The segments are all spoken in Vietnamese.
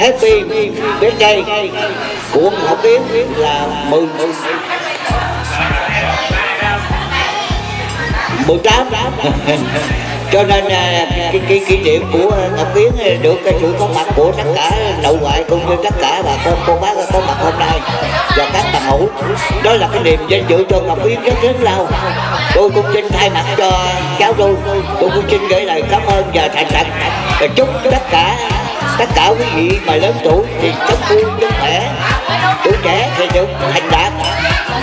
Happy Birthday. Của Ngọc tiếng là 10 18 cho nên à, cái, cái kỷ niệm của Ngọc Yến được cái sự có mặt của tất cả nội ngoại cũng như tất cả bà con cô bác có mặt hôm nay và các bà hữu. Đó là cái niềm danh dự cho Ngọc Yến rất lớn lao tôi cũng xin thay mặt cho cháu tôi. Tôi cũng xin gửi lời cảm ơn và thành thật. Và chúc tất cả tất cả quý vị mà lớn tuổi thì sống vui sức khỏe. Tuổi trẻ thì được thành đạt.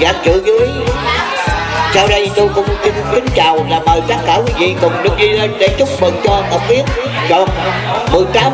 Giảm sự chú ý sau đây tôi cũng xin kính chào là mời tất cả quý vị cùng được đi lên để chúc mừng cho tập Yến. Chọn 18